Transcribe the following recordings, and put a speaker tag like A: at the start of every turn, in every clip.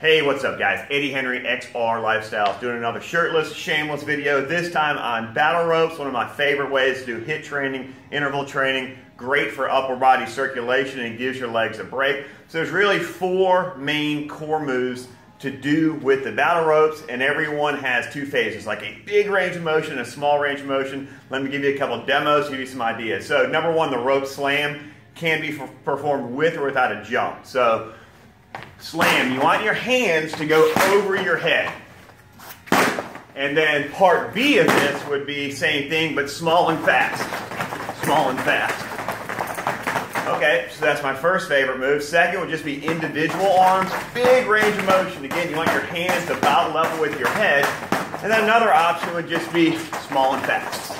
A: Hey, what's up guys? Eddie Henry, XR Lifestyles, doing another shirtless, shameless video, this time on battle ropes, one of my favorite ways to do HIIT training, interval training, great for upper body circulation and gives your legs a break. So there's really four main core moves to do with the battle ropes and everyone has two phases, like a big range of motion and a small range of motion. Let me give you a couple demos, give you some ideas. So number one, the rope slam can be performed with or without a jump. So slam, you want your hands to go over your head. And then part B of this would be same thing, but small and fast. Small and fast. Okay, so that's my first favorite move. Second would just be individual arms, big range of motion. Again, you want your hands about level with your head. And then another option would just be small and fast.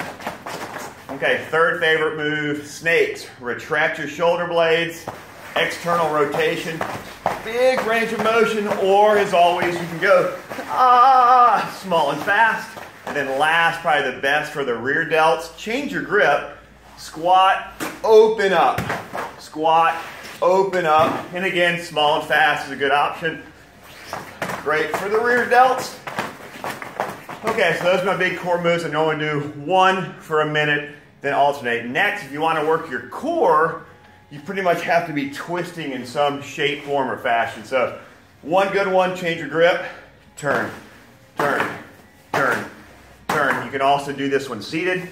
A: Okay, third favorite move, snakes. Retract your shoulder blades, external rotation, big range of motion, or as always, you can go ah, small and fast. And then last, probably the best for the rear delts, change your grip, squat, open up, squat, open up. And again, small and fast is a good option. Great for the rear delts. Okay, so those are my big core moves. I normally do one for a minute, then alternate. Next, if you want to work your core, you pretty much have to be twisting in some shape, form, or fashion. So one good one, change your grip, turn, turn, turn, turn. You can also do this one seated.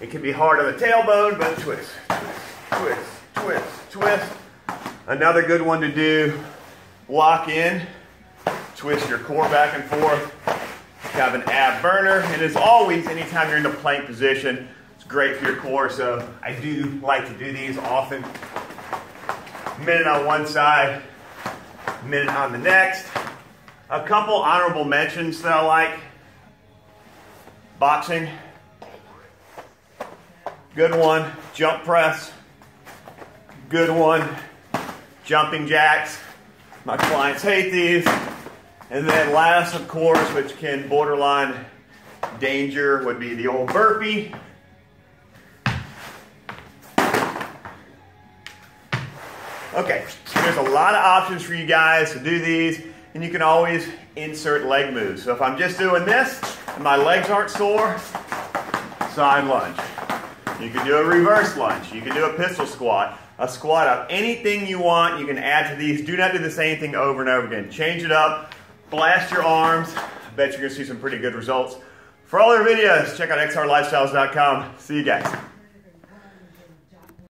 A: It can be hard on the tailbone, but twist, twist, twist, twist. Another good one to do, lock in, twist your core back and forth. Have an ab burner, and as always, anytime you're in the plank position, great for your core, so I do like to do these often minute on one side, minute on the next. A couple honorable mentions that I like. Boxing. Good one. Jump press. Good one. Jumping jacks. My clients hate these. And then last, of course, which can borderline danger, would be the old burpee. Okay, so there's a lot of options for you guys to do these, and you can always insert leg moves. So if I'm just doing this, and my legs aren't sore, side lunge. You can do a reverse lunge. You can do a pistol squat, a squat up. Anything you want, you can add to these. Do not do the same thing over and over again. Change it up, blast your arms. I bet you're gonna see some pretty good results. For all our videos, check out xrlifestyles.com. See you guys.